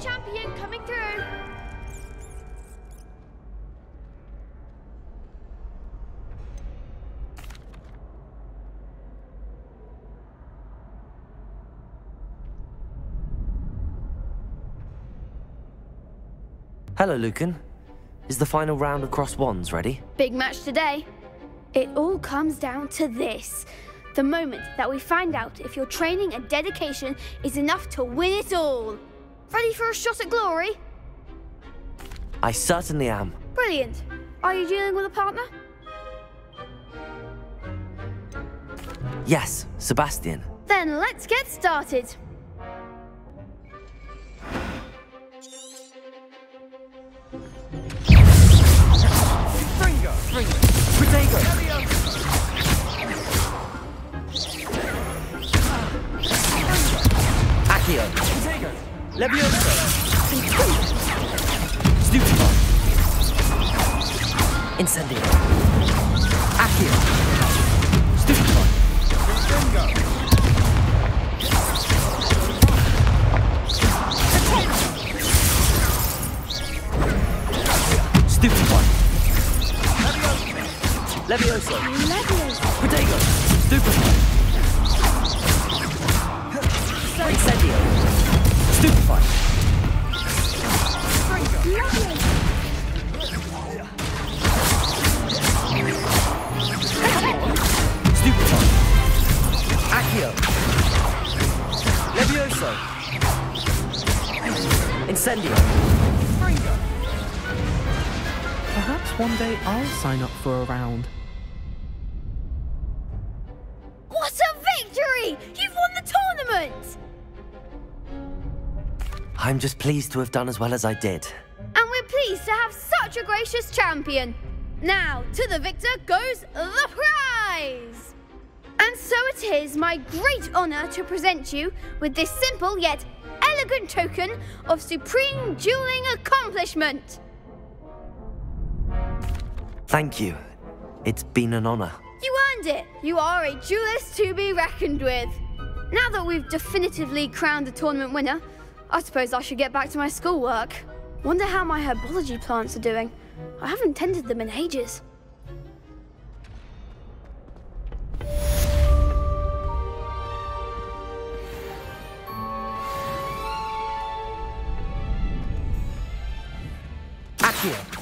champion coming through. Hello, Lucan. Is the final round across wands ready? Big match today. It all comes down to this. The moment that we find out if your training and dedication is enough to win it all. Ready for a shot at glory? I certainly am. Brilliant. Are you dealing with a partner? Yes, Sebastian. Then let's get started. Fringo! Protego! Accio! Protego! Levioso! Stupefy! Incendio! Accio! Stupefy! Stupefy! Levioso! Levioso. Stupefy! Stupefy! Accio! Levioso! Incendio! Perhaps one day I'll sign up for a round. I'm just pleased to have done as well as I did. And we're pleased to have such a gracious champion. Now, to the victor goes the prize! And so it is my great honour to present you with this simple yet elegant token of supreme dueling accomplishment. Thank you. It's been an honor. You earned it. You are a duelist to be reckoned with. Now that we've definitively crowned the tournament winner, I suppose I should get back to my schoolwork. Wonder how my herbology plants are doing. I haven't tended them in ages. Accio!